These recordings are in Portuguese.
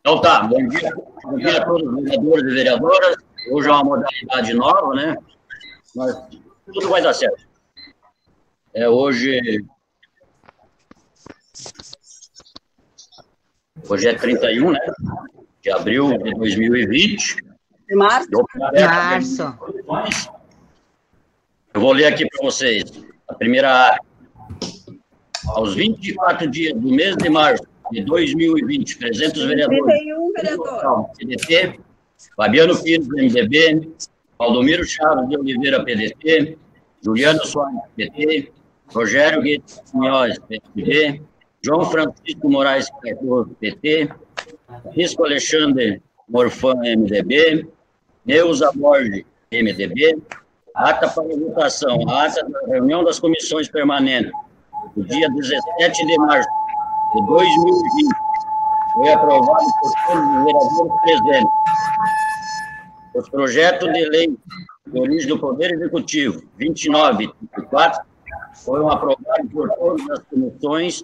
Então tá, bom dia, bom dia a todos os vereadores e vereadoras. Hoje é uma modalidade nova, né? Mas tudo vai dar certo. É hoje. Hoje é 31, né? De abril de 2020. De março. Março. Eu vou ler aqui para vocês a primeira área. Aos 24 dias do mês de março de 2020, presentes os vereadores. 31, vereador. PDT, Fabiano Pires, do MDB, Valdomiro Chaves de Oliveira, PDT, Juliano Soares, PT, Rogério Guedes Quinhões, PSB, João Francisco Moraes Cardoso, PT, Francisco Alexandre Morfã, MDB, Neuza Borges, MDB, ata para votação, a ata da reunião das comissões permanentes, do dia 17 de março de 2020, foi aprovado por todos os vereadores presentes. Os projetos de lei de origem do Poder Executivo 29 e 34 foram aprovados por todas as comissões.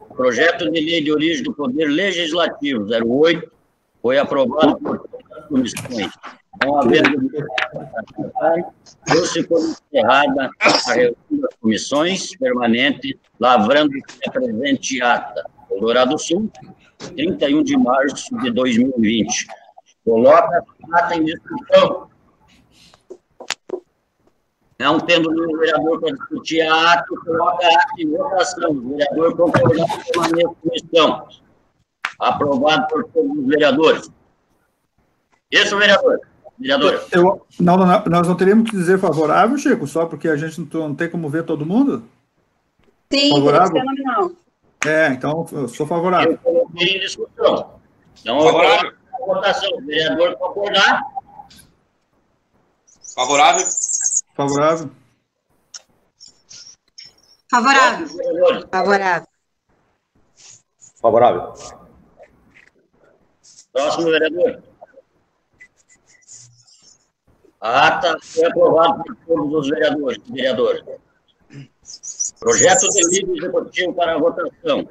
O projeto de lei de origem do Poder Legislativo 08 foi aprovado por todas as comissões. Não havendo se for encerrada a reunião das comissões permanentes, lavrando a presente ata. Dourado Sul, 31 de março de 2020. Coloca a ata em discussão. Não tendo nenhum vereador para discutir a ata, coloca a ata em votação. O vereador concordar com a minha comissão. Aprovado por todos os vereadores. Isso, vereador. Vereador. Eu, não, não, nós não teríamos que dizer favorável, Chico, só porque a gente não, não tem como ver todo mundo? Sim, Favorável? fenomenal. É, então eu sou favorável. Eu coloquei em discussão. Então, Favorável. votação. Vereador concordar, Favorável? Favorável. Favorável. Favorável. Favorável. Próximo vereador. A ata foi aprovada por todos os vereadores. vereadores. Projeto de lei do Executivo para votação.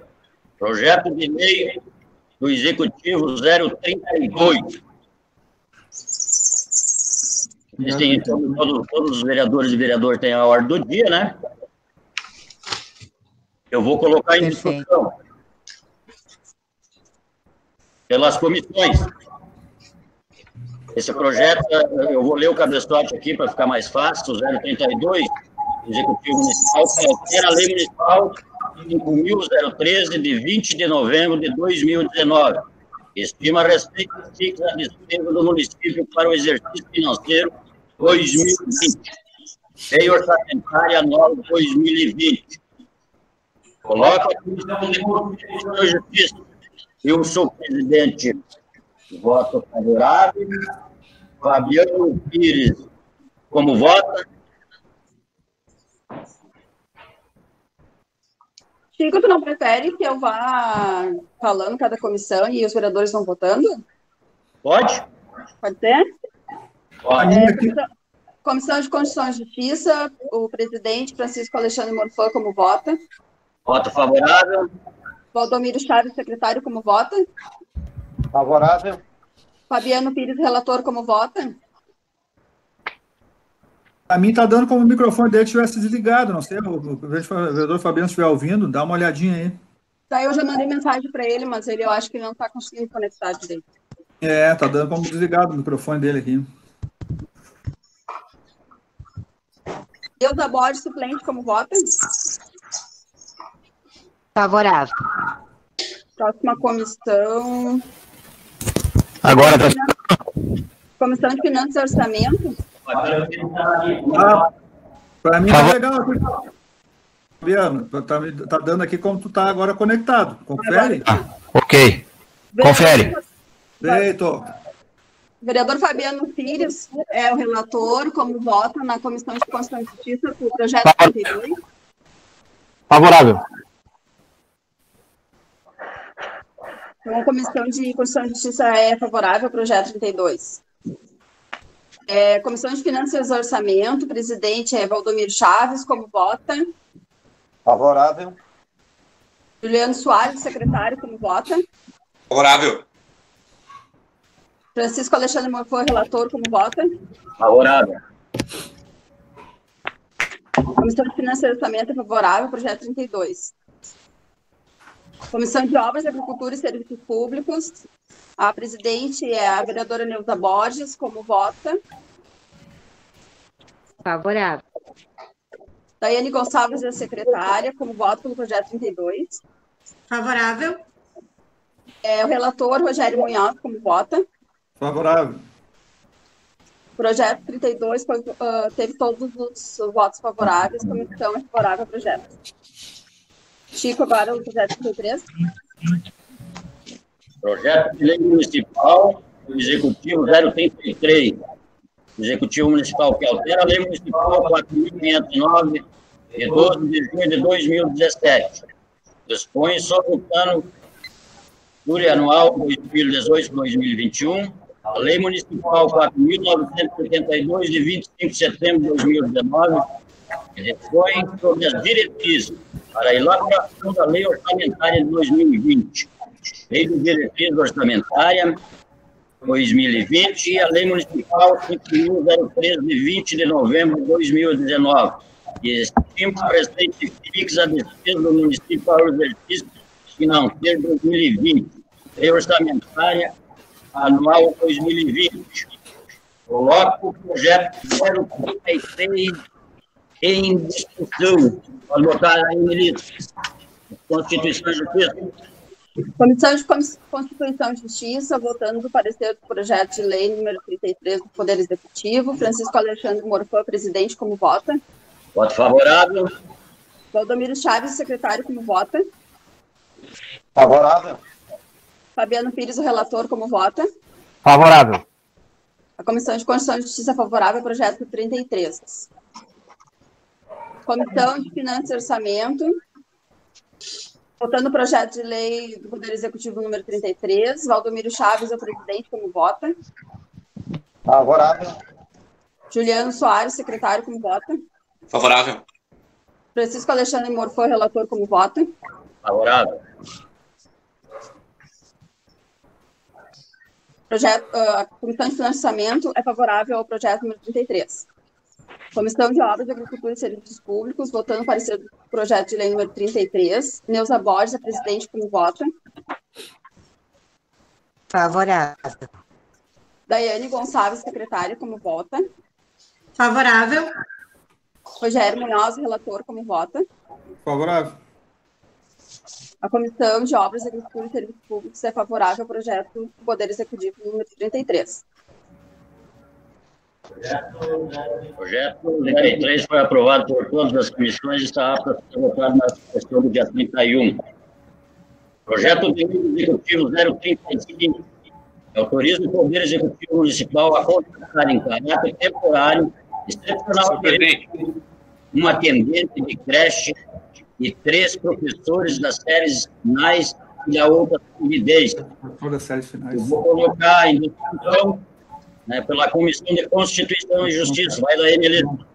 Projeto de lei do Executivo 032. Vocês têm, então, todos, todos os vereadores e vereadores têm a ordem do dia, né? Eu vou colocar em discussão. Pelas comissões. Esse projeto, eu vou ler o cabeçote aqui para ficar mais fácil, o 032, Executivo Municipal, que altera a Lei Municipal 5.013, de 20 de novembro de 2019. Estima a receita fixa despesa do município para o exercício financeiro 2020. Lei Orçamentária nova 2020. Coloca a Comissão de Constituição e Justiça. Eu sou presidente Voto favorável. Fabiano Pires, como vota? Chico, tu não prefere que eu vá falando cada comissão e os vereadores vão votando? Pode? Pode ser? Pode. É, comissão, comissão de Constituição e Justiça, o presidente Francisco Alexandre Morfã como vota. Voto favorável. Valdomiro Chaves, secretário, como vota. Favorável. Fabiano Pires, relator, como vota. A mim tá dando como o microfone dele tivesse desligado, não sei, o vereador Fabiano estiver ouvindo, dá uma olhadinha aí. Daí eu já mandei mensagem para ele, mas ele eu acho que não está conseguindo conectar direito. É, tá dando como desligado o microfone dele aqui. Deusa Borges, suplente, como vota. Favorável. Próxima comissão. Agora tá Comissão de Finanças e Orçamento. Ah, para mim tá legal aqui. Fabiano, tá, me- tá dando aqui como tu tá agora conectado. Confere. ok. Confere. Feito. Vereador Fabiano Pires é o relator, como vota na Comissão de Constituição e Justiça para o projeto 32. Favorável. Então, a Comissão de Constituição e Justiça é favorável ao projeto 32. É, Comissão de Finanças e Orçamento, presidente é Valdomiro Chaves, como vota. Favorável. Juliano Soares, secretário, como vota. Favorável. Francisco Alexandre Morfô, relator, como vota? Favorável. Comissão de Finanças e Orçamento é favorável, projeto 32. Comissão de Obras, Agricultura e Serviços Públicos, a presidente é a vereadora Neuza Borges, como vota? Favorável. Daiane Gonçalves é a secretária, como vota pelo projeto 32. Favorável. É, o relator, Rogério Munhoz, como vota? Favorável. O projeto 32 foi, uh, teve todos os votos favoráveis, comissão é favorável ao projeto. Chico, agora o projeto 33. Projeto de lei municipal, executivo 033. Executivo municipal que altera a lei municipal 4.509, de 12 de junho de 2017. Dispõe sobre o plano plurianual 2018-2021, a lei municipal 4.972, de 25 de setembro de 2019, que dispõe sobre as diretrizes para a elaboração da lei orçamentária de 2020, lei de diretriz orçamentária 2020 e a lei municipal 5.013, de 20 de novembro de 2019, que estima, presente fixa a despesa do município para o exercício financeiro 2020, lei orçamentária anual 2020. Coloco o projeto 033 em discussão. Pode botar aí, ministro. Constituição e Justiça. Comissão de Constituição e Justiça, votando do parecer do projeto de lei número 33 do Poder Executivo. Francisco Alexandre Morfã, presidente, como vota? Voto favorável. Valdomiro Chaves, secretário, como vota? Favorável. Fabiano Pires, o relator, como vota? Favorável. A Comissão de Constituição e Justiça é favorável ao projeto 33. Comissão de Finanças e Orçamento, votando o projeto de lei do Poder Executivo número 33. Valdomiro Chaves é o presidente, como vota? Favorável. Juliano Soares, secretário, como vota? Favorável. Francisco Alexandre Morfô, relator, como vota? Favorável. Projeto, uh, a Comissão de Financiamento é favorável ao projeto número 33. Comissão de Obras de Agricultura e Serviços Públicos, votando o parecer do projeto de lei número 33. Neuza Borges, a presidente, como vota? Favorável. Daiane Gonçalves, secretária, como vota? Favorável. Rogério Munhoz, relator, como vota? Favorável. A Comissão de Obras, Agricultura e Serviços Públicos é favorável ao projeto do Poder Executivo número 33. O projeto 33 foi aprovado por todas as comissões e está apto a ser votado na sessão do dia 31. Projeto de lei executivo 035 autoriza o Poder Executivo Municipal a contratar em caráter temporário, excepcional, uma atendente de creche e três professores das séries finais e a outra timidez. Todas as séries finais. Eu vou colocar em discussão né, pela Comissão de Constituição e Justiça. Vai lá, Emilio.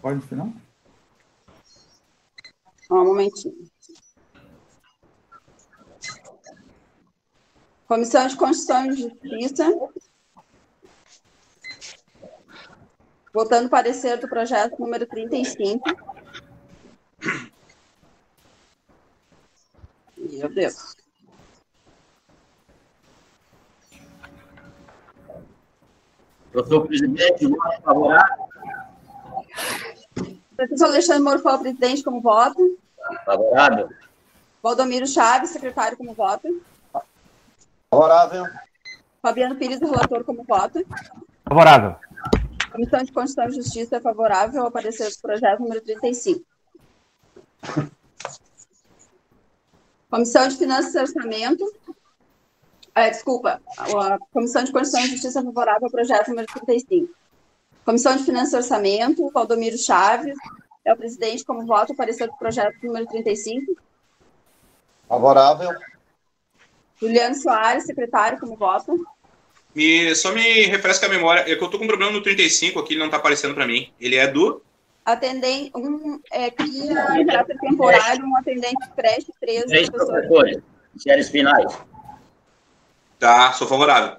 Pode final? Um momentinho. Comissão de Constituição e Justiça. Votando o parecer do projeto número 35. Meu Deus. Doutor presidente, voto favorável. Professor Alexandre Morfó, presidente, como voto? Favorável. Valdomiro Chaves, secretário, como voto? Favorável. Fabiano Pires, relator, como voto? Favorável. Comissão de Constituição e Justiça é favorável ao parecer do projeto número 35. Comissão de Finanças e Orçamento. É, desculpa, a Comissão de Constituição e Justiça é favorável ao projeto número 35. Comissão de Finanças e Orçamento, Valdomiro Chaves, é o presidente, como voto, o parecer do projeto número 35. Favorável. Juliano Soares, secretário, como voto. Me, só me refresca a memória. É que eu tô com um problema no 35 aqui, ele não tá aparecendo para mim. Ele é do. Atendente, um, é, cria em caráter temporário um atendente de creche, três Três professores. professores, séries finais. Tá, sou favorável.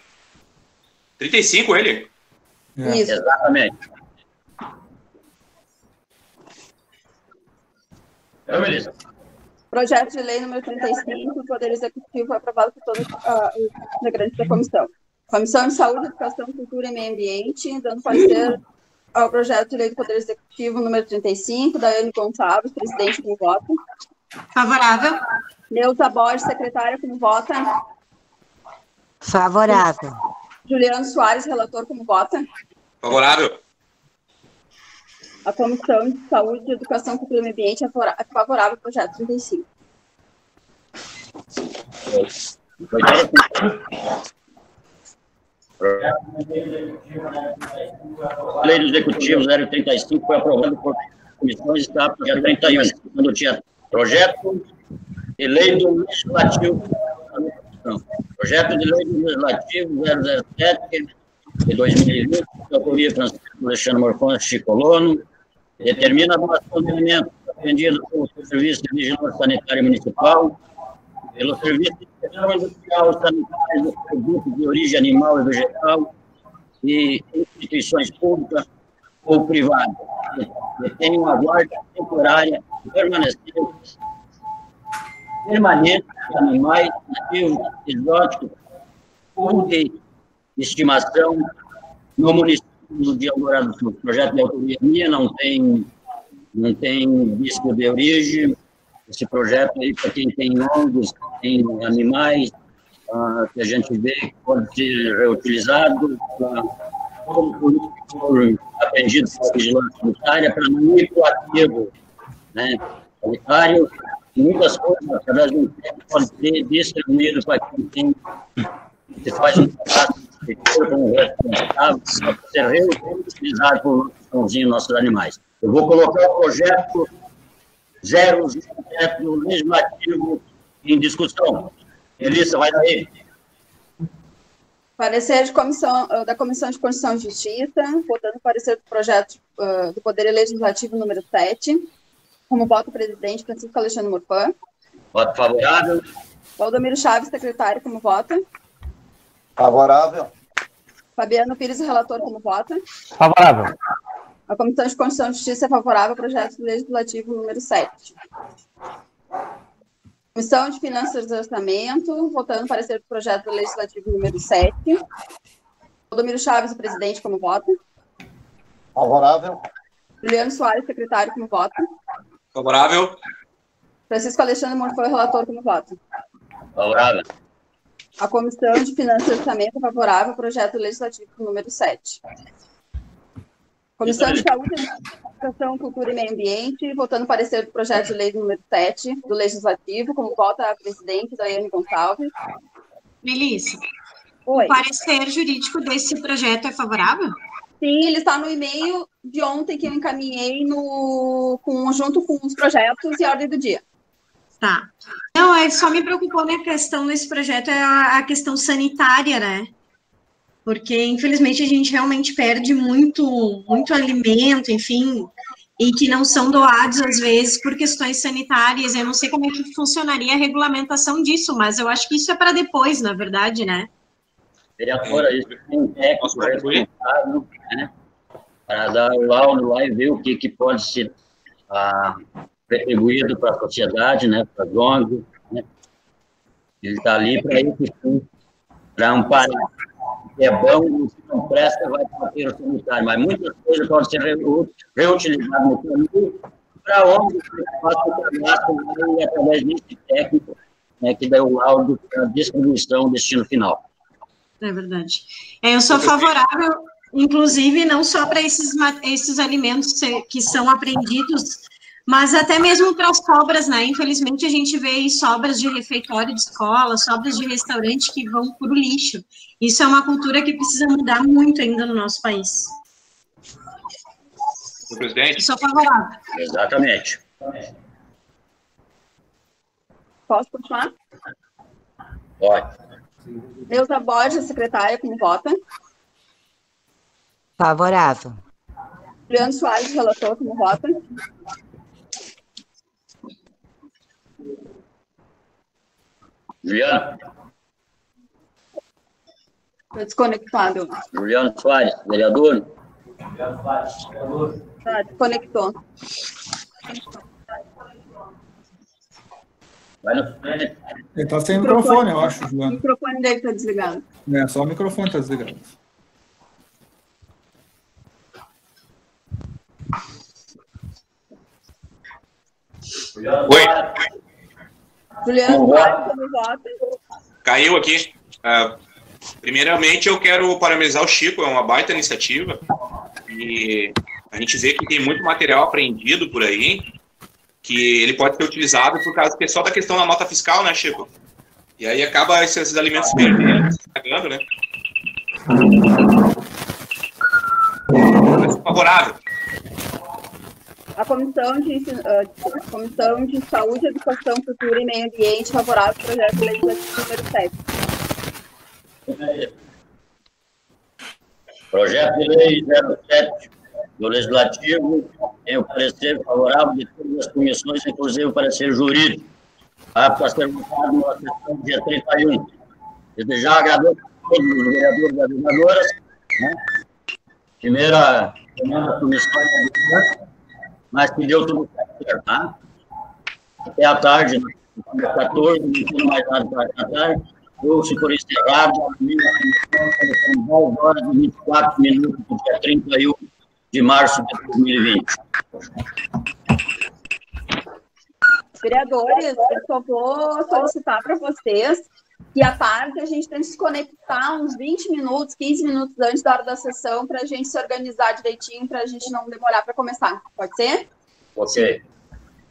35 ele? É. Isso. Exatamente. Então, beleza. Projeto de lei número 35, o Poder Executivo foi aprovado por todos ah, os integrantes da comissão. Comissão de Saúde, Educação, Cultura e Meio Ambiente, dando parecer ao projeto de lei do Poder Executivo número 35, Daiane Gonçalves, presidente, como vota. Favorável. Neuza Borges, secretária, como vota. Favorável. Juliano Soares, relator, como vota. Favorável. A Comissão de Saúde, Educação, Cultura e Meio Ambiente é é favorável ao projeto 35. A Lei do Executivo 035 foi aprovada por comissões está projeto 31, quando tinha projeto de lei do legislativo. Não, projeto de lei legislativo 007 de 2020, de autoria Francisco Alexandre Morfone Chicolono, determina a doação de alimentos atendidos pelo Serviço de Vigilância Sanitária Municipal, pelo Serviço de Inspeção Industrial Sanitária dos Produtos de Origem Animal e Vegetal e instituições públicas ou privadas que tenham a guarda temporária permanecente permanente de animais exóticos ou de estimação no município de Eldorado do Sul. O projeto de autoria minha não tem, não tem risco de origem. Esse projeto aí, para quem tem ONGs, tem animais, ah, que a gente vê que pode ser reutilizado, ah, como por- por atendido pela vigilância sanitária, para não ir para o ativo né, sanitário. Muitas coisas, através um tempo, pode ser distribuído para quem tem se faz um contrato de acordo com o responsável ser reutilizado por cãozinho nossos animais. Eu vou colocar o projeto 007 no legislativo em discussão. Elissa, vai daí. Parecer de comissão, ah, da Comissão de Constituição e Justiça, votando parecer do projeto ah, do Poder Legislativo número 7. Como vota o presidente Francisco Alexandre Morfan. Voto favorável. Valdomiro Chaves, secretário, como vota. Favorável. Fabiano Pires, o relator, como vota. Favorável. A Comissão de Constituição e Justiça é favorável ao projeto legislativo número 7. Comissão de Finanças e Orçamento, votando parecer do projeto legislativo número 7. Valdomiro Chaves, o presidente, como vota. Favorável. Juliano Soares, secretário, como vota. Favorável. Francisco Alexandre Morfão, relator, como vota. Favorável. A Comissão de Finanças e Orçamento é favorável ao projeto legislativo número 7. Comissão de Saúde, Educação, Cultura e Meio Ambiente, votando parecer do projeto de lei número 7 do Legislativo, como vota a presidente Daiane Gonçalves. Melissa, Oi. o parecer jurídico desse projeto é favorável? Sim, ele está no e-mail de ontem que eu encaminhei no, com, junto com os projetos e a ordem do dia. Tá. Não, é só me preocupou na questão desse projeto é a, a questão sanitária, né? Porque, infelizmente, a gente realmente perde muito, muito alimento, enfim, e que não são doados, às vezes, por questões sanitárias. Eu não sei como é que funcionaria a regulamentação disso, mas eu acho que isso é para depois, na verdade, né? Vereadora, isso tem um técnico responsável, né? Para dar o laudo lá e ver o que, que pode ser ah, retribuído para a sociedade, né? Para as ONGs, né? Ele está ali para isso, para amparar. Que é bom, que não presta vai para o aterro sanitário, mas muitas coisas podem ser reu- reutilizadas no caminho para onde você faça o cadastro né, e através desse técnico né, que dá o laudo para a distribuição, destino final. É verdade. É, eu sou favorável, inclusive, não só para esses, esses alimentos que são apreendidos, mas até mesmo para as sobras, né? Infelizmente, a gente vê aí sobras de refeitório de escola, sobras de restaurante que vão para o lixo. Isso é uma cultura que precisa mudar muito ainda no nosso país. Senhor presidente. Eu sou favorável. Exatamente. Posso continuar? Pode. Neuza Borges, secretária, como vota. Favorável. Juliano Soares, relator, como vota. Juliana? Estou desconectado. Juliano Soares, vereador. Tá, desconectou. Vai no frente. Ele está sem microfone, eu acho, O Juliano. microfone dele está desligado. É, só o microfone está desligado. Oi, Juliano, Soares, como vota? caiu aqui. Ah, primeiramente, eu quero parabenizar o Chico, é uma baita iniciativa. E a gente vê que tem muito material apreendido por aí, que ele pode ser utilizado por causa que é só da questão da nota fiscal, né, Chico? E aí acaba esses alimentos vermelhos pagando, né? Favorável. A Comissão de, a Comissão de Saúde, Educação, Cultura e Meio Ambiente favorável ao projeto legislativo número 7. Projeto de lei 07 do Legislativo tem o parecer favorável de todas as comissões, inclusive o parecer jurídico, apto a ser votado na sessão dia 31. Desde já agradeço a todos os vereadores e as vereadoras. Né? Primeira da comissão, mas que deu tudo certo. Tá? Até à tarde, né? dia 14, não tem mais nada para tarde. Deu-se por encerrado a minha comissão, são 10 horas e 24 minutos do dia 31 de março de 2020. Vereadores, eu só vou solicitar para vocês que à tarde a gente tem que se conectar uns 20 minutos, 15 minutos antes da hora da sessão para a gente se organizar direitinho, para a gente não demorar para começar. Pode ser? Ok,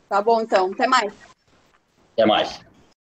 Tá bom, então. Até mais. até mais.